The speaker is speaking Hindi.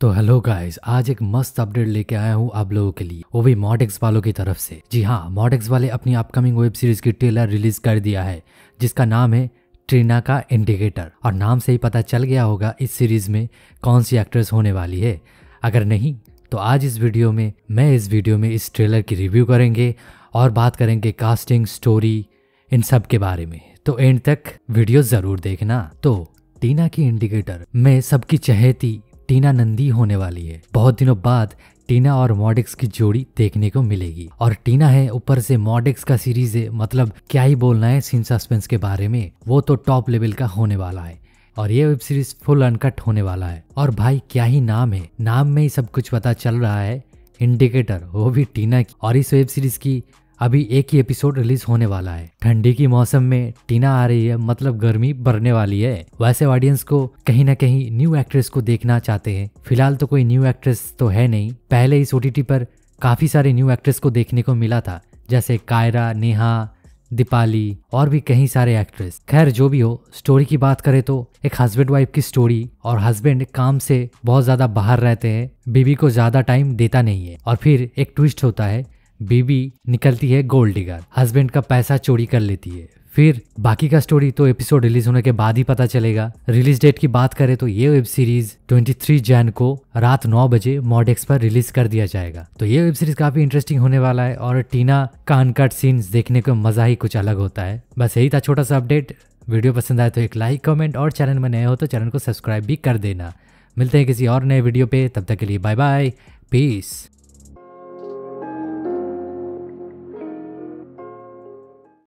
तो हेलो गाइस आज एक मस्त अपडेट लेके आया हूँ आप लोगों के लिए। वो भी मॉडेक्स वालों की तरफ़ से। जी हाँ मॉडेक्स वाले अपनी अपकमिंग वेब सीरीज़ की ट्रेलर रिलीज़ कर दिया है, जिसका नाम है ट्रीना का इंडिकेटर और नाम से ही पता चल गया होगा इस सीरीज़ में कौन सी एक्ट्रेस होने वाली है। अगर नहीं तो आज इस वीडियो में, मैं इस वीडियो में इस ट्रेलर की रिव्यू करेंगे और बात करेंगे कास्टिंग स्टोरी इन सब के बारे में। तो एंड तक वीडियो ज़रूर देखना। तो टीना की इंडिकेटर में सबकी चहेती टीना नंदी होने वाली है। बहुत दिनों बाद टीना और मॉडिक्स की जोड़ी देखने को मिलेगी। और टीना है ऊपर से मॉडिक्स का सीरीज़ है मतलब क्या ही बोलना है सीन सस्पेंस के बारे में। वो तो टॉप लेवल का होने वाला है और ये वेब सीरीज़ फुल अनकट होने वाला है। और भाई क्या ही नाम है। नाम में ही सब कुछ पता चल रहा है। इंडिकेटर, वो भी टीना की। और इस वेब सीरीज़ की अभी एक ही एपिसोड रिलीज़ होने वाला है। ठंडी की मौसम में टीना आ रही है मतलब गर्मी बढ़ने वाली है। वैसे ऑडियंस को कहीं ना कहीं न्यू एक्ट्रेस को देखना चाहते हैं। फ़िलहाल तो कोई न्यू एक्ट्रेस तो है नहीं। पहले इस ओटीटी पर काफ़ी सारे न्यू एक्ट्रेस को देखने को मिला था, जैसे कायरा, नेहा, दीपाली और भी कई सारे एक्ट्रेस खैर, जो भी हो स्टोरी की बात करें तो एक हस्बैंड वाइफ की स्टोरी और हस्बैंड काम से बहुत ज़्यादा बाहर रहते हैं। बीबी को ज़्यादा टाइम देता नहीं है और फिर एक ट्विस्ट होता है बीबी निकलती है गोल्ड डिगर। हस्बैंड का पैसा चोरी कर लेती है। फिर बाकी का स्टोरी तो एपिसोड रिलीज़ होने के बाद ही पता चलेगा। रिलीज़ डेट की बात करें तो ये वेब सीरीज़ 23 जैन को रात 9 बजे मॉडेक्स पर रिलीज़ कर दिया जाएगा। तो ये वेब सीरीज़ काफ़ी इंटरेस्टिंग होने वाला है और टीना का अनकट सीन्स देखने को मज़ा ही कुछ अलग होता है। बस यही था छोटा सा अपडेट वीडियो पसंद आए तो एक लाइक कमेंट और चैनल में नए हो तो चैनल को सब्सक्राइब भी कर देना। मिलते हैं किसी और नए वीडियो पे। तब तक के लिए बाय बाय पीस